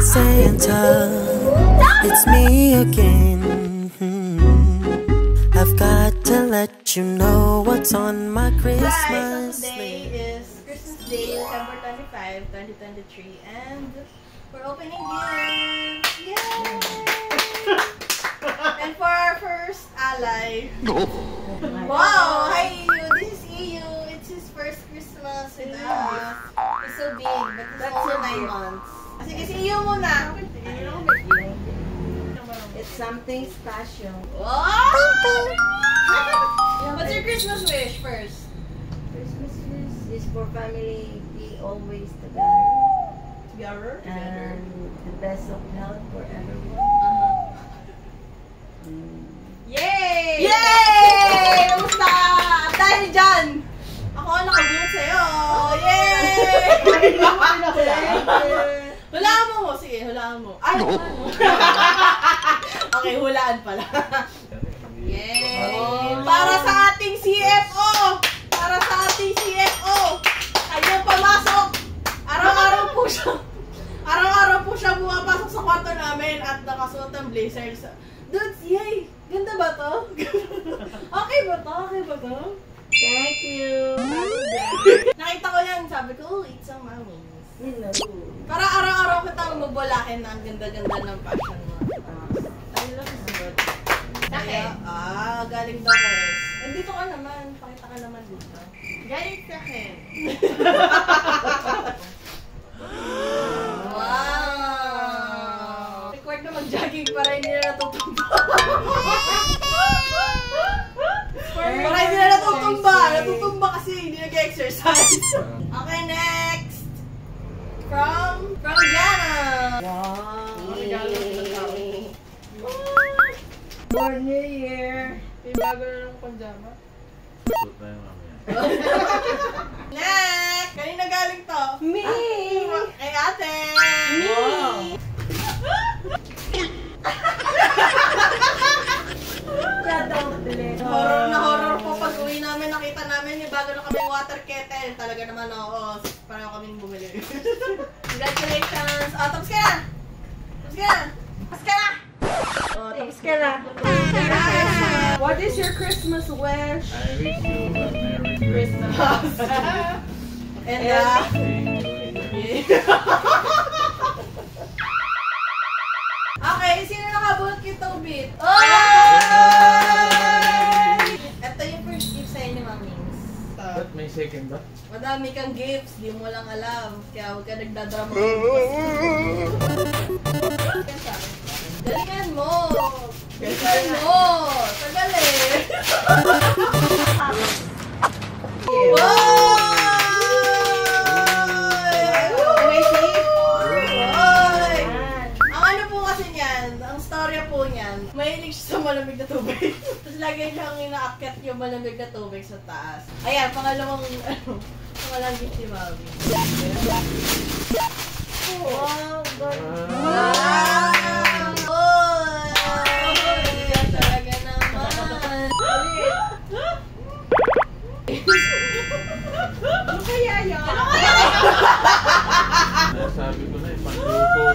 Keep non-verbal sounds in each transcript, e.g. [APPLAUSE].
Santa, it's me again. Hmm. I've got to let you know what's on my Guys, so Christmas today list. is Christmas Day, December 25, 2023, and we're opening gifts! Yay! [LAUGHS] [LAUGHS] and for our first ally, [LAUGHS] wow! Hi EU! This is EU! It's his first Christmas with us. He's so big, but he's That's only so 9 cute. months. Sige, si EU muna! It's something special. Wow! What's your Christmas wish first? Christmas wish is for family be always together Together? and the best of health for everyone. Uh-huh. Mm. Yay! Yay! Kamusta? Dahil dyan, ako ang nakabunot sa'yo. Yay! hulaan mo mo. Sige, hulaan mo. Ay, hulaan mo. [LAUGHS] okay, hulaan pala. Yay! Para sa ating CFO! Para sa ating CFO! Kanyang pamasok! Araw-araw po siya. Araw-araw po siya bumapasok sa kwarto namin at nakasuot ng blazer. Sa- Dudes, yay! Ganda ba to? [LAUGHS] okay ba to? Okay ba to? Thank you. Nakita ko yan, sabi ko, oh, it's a. You know. Para araw-araw kitang mabulakin na ang ganda-ganda ng fashion mo. I love it. Kaya, ah, galing daw ko. Eh, dito ka naman. Pakita ka naman dito. Galing sa akin. [LAUGHS] wow! Record na mag-jogging para hindi na natutumba. para hindi na natutumba. Natutumba kasi hindi nag-exercise. [LAUGHS] okay, next! From, from Jana! Wow. For New Year. May bago na ng pajama. Suot na yung mamaya. [LAUGHS] Oh, tapos ka na! Tapos ka na! Tapos ka na! Oh, tapos ka na! What is your Christmas wish? I wish you a Merry Christmas. And, uh, [LAUGHS] okay, sino nakabunot kay Tobit? Oh! Ito yung first gift sa'yo ni Mamings. Ba't may second ba? Madami kang gifts, di mo lang alam. Kaya huwag ka nagdadrama. Galingan mo! Galingan mo! Tagal eh! Wow! Na tubig. Tapos lagi lang inaakyat yung malamig na tubig sa taas. Ayan, pangalawang, ano, pangalawang gift si Mami. Wow, God. Wow! Oy! Talaga naman. Ano kaya yan? Ano kaya? Sabi ko na eh, pangluto ko.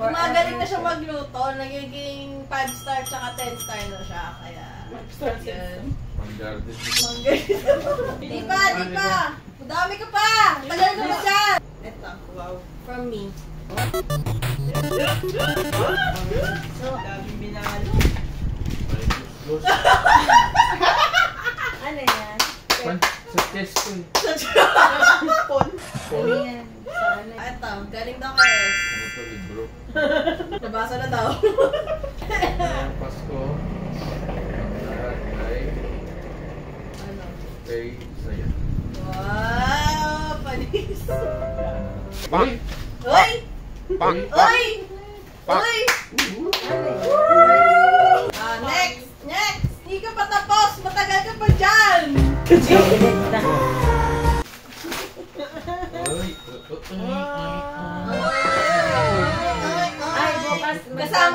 Magaling na siya magluto, nagiging 5 star tsaka 10 star na siya. Kaya, yun. Pang-garden. Di pa, di pa. Madami ka pa. Tagal ka pa dyan. Ito. Wow. From me. So, daming binalo. [LAUGHS] Ano yan? Pan, sa chest ko eh. Pon. Ano yan? Sa ano? Ito, galing daw kay S. Ano to, libro? Nabasa na daw. Ngayong Pasko, lahat ay ano? kay saya. Wow! Panis. Uy! Uy! Pang! Uy! Uy! Ano Ah, next! Next! Hindi ka pa tapos! Matagal ka pa dyan! Uy!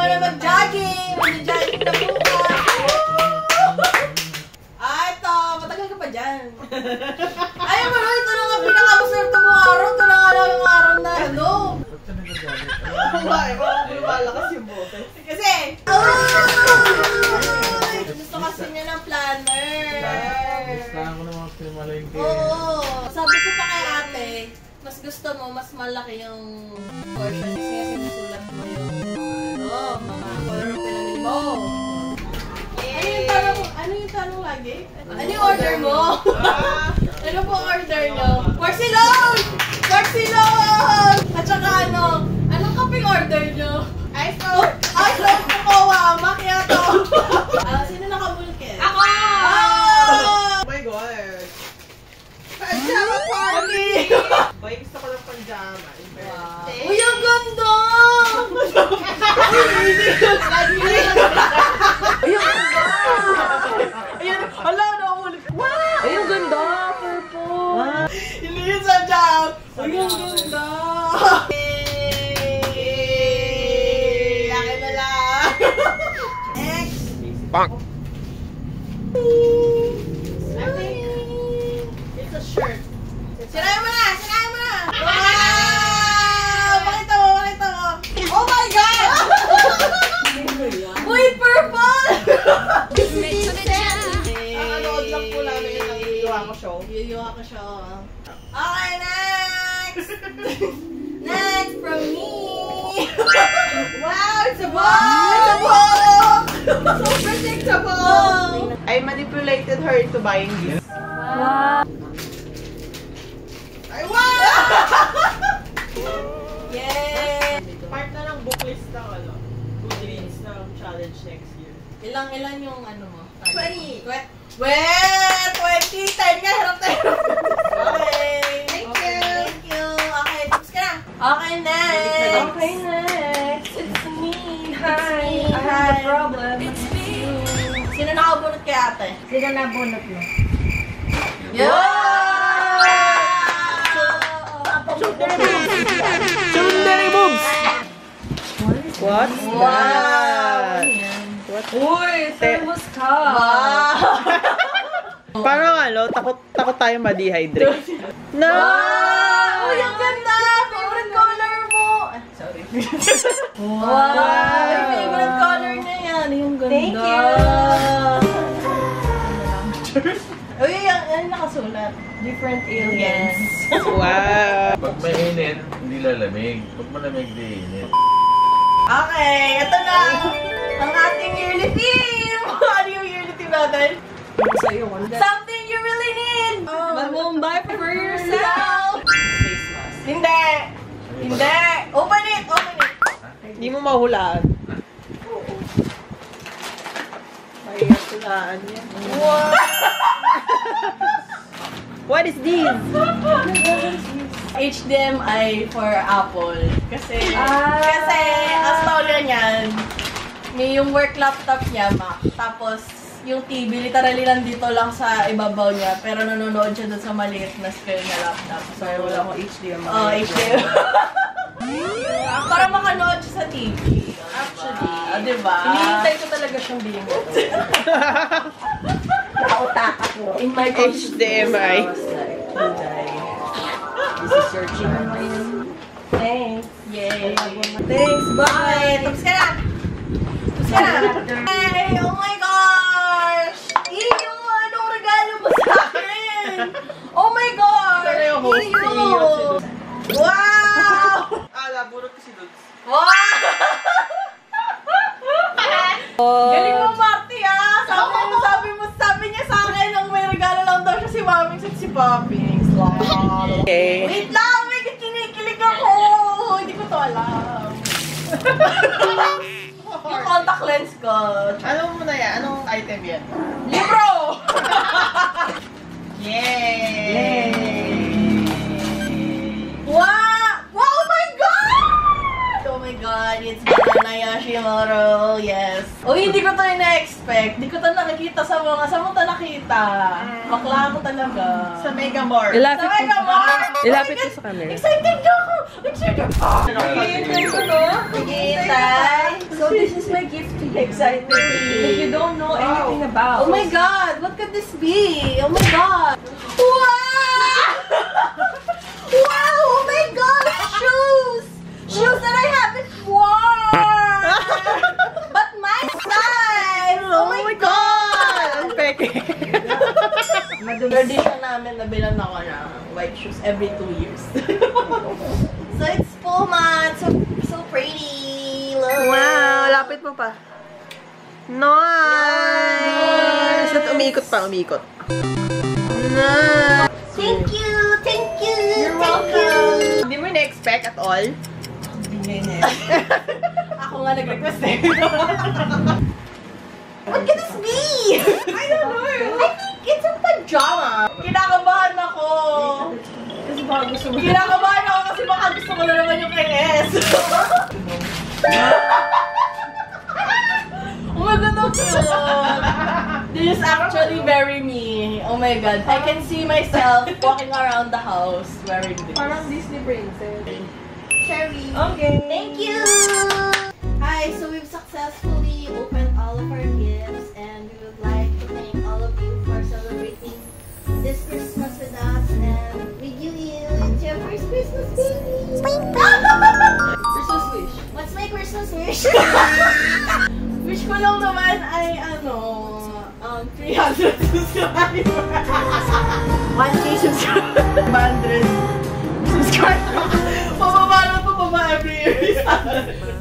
Ay, bukas. Tanong lagi? Ano yung order mo? ano po order nyo? Porcelon! Porcelon! At saka ano, anong kaping order nyo? iPhone! iPhone Cocoa! Macchiato! [LAUGHS] Ah, sino nakabulkit? Ako! Oh! Oh my God! Pajama party! Boy, gusto ko ng pajama. Yuyuha ko siya. oh. Okay, next! next from me! wow, it's a book! It's a book! so predictable! I manipulated her into buying this. Wow! [LAUGHS] Yay! Part na ng book list ng ano, Goodreads ng challenge next year. Ilang, ilan yung ano mo? 20. Wait, wait! 20! Ate? Sino nabunot mo? Sundari boobs! What? Wow! What? Uy! Thermos cup! Wow! [LAUGHS] Parang ano, takot, takot tayo ma-dehydrate. [LAUGHS] No! Wow! Uy, ang ganda! Favorite color mo! Ah, Sorry. [LAUGHS] wow! Yung favorite color na yan. Yung ganda. Thank you. Yung nakasulat. Different aliens. [LAUGHS] Wow! Pag mainit, hindi lalamig. Pag malamig, di init. Okay, ito na ang ating yearly theme! [LAUGHS] ano yung yearly theme natin? Something you really need! Oh, buy for yourself! Face mask. Hindi! Hindi! Open it! Open it! Hindi mo mahulaan. Mahirap hulaan yan. Wow! [LAUGHS] [LAUGHS] What is this? HDMI for Apple. Kasi, Ah. kasi, ang storya niyan, may yung work laptop niya, Mac. Tapos, yung TV, literally nandito lang sa ibabaw niya. Pero nanonood siya dun sa maliit na screen na laptop. So, Sorry, wala akong HDMI. Oh, HDMI. [LAUGHS] Para makanood siya sa TV. Actually. Ah, diba? Hinihintay ko talaga siyang bilhin. [LAUGHS] In my HDMI. This is searching on my Thanks. Yay! Thanks, bye! tapos ka na! Tapos ka na! Hey! Oh my gosh! Yung contact lens ko. Ano mo na yan? Anong item yan? Libro! [LAUGHS] Yay! Wow! Wow! Oh my God! Oh my God! It's Banana Yashimoro. Yes. Oh, hindi ko to ina-expect. Hindi ko to nakikita sa mga... Sa mo to nakita? Bakla ko talaga. Sa Mega Mart. Sa Mega Mart! Ilapit Oh ko sa camera. Excited na Excited ako! Hihintay ko to. So this is my gift to you. Excited. That you don't know anything about. Oh my God! What could this be? Oh my God! Wow! [LAUGHS] wow! Oh my God! Shoes! Shoes that I haven't worn! But my size! Oh my God! Ang peke. Tradition namin na bilan ako na white shoes every two years. [LAUGHS] So it's full month. So, so pretty. Look. Wow, lapit mo pa. Nice! At umiikot pa, umiikot. Nice! Thank you. Thank you. You're thank welcome. Hindi mo na-expect at all? [LAUGHS] Ako nga nag-request eh. [LAUGHS] What can this be? I don't know. I think it's a pajama. Kinakabahan ako. Baka gusto mo. Kinakabahan ako kasi baka gusto ko na naman yung kay S. oh my god, how cute. This is actually very me. Oh my god. I can see myself walking around the house wearing this. Disney princess. Cherry. Okay. Thank you. Hi, so we've successfully opened all of our gifts Christmas, baby. Christmas wish. What's my Christmas wish? [LAUGHS] [LAUGHS] Wish ko lang naman ay ano, um, 300 subscribers. 1K subscribers. 100 subscribers. [LAUGHS] Pababa lang pababa every year.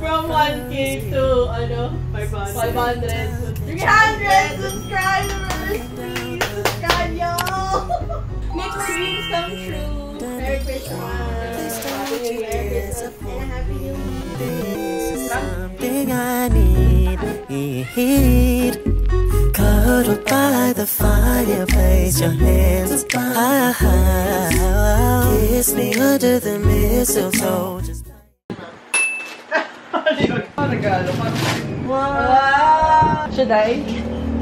From 1K to, ano, 500. 500. 300 subscribers! Something I need. Heat. Cuddled by the fireplace, your hands are Kiss me under the mistletoe. Just Wow! Should I?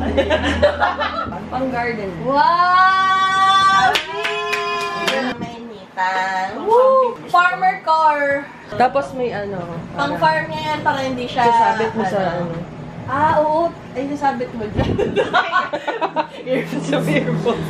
[LAUGHS] Pang garden. Wow! Mainitan. Woo! Farmer car! Tapos may ano. Pang farm niya yan para hindi siya... Sasabit mo sa ano. Ah, oo. Ay, nasabit mo dyan. [LAUGHS] Sa earphone.